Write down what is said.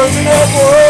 Virgin Network.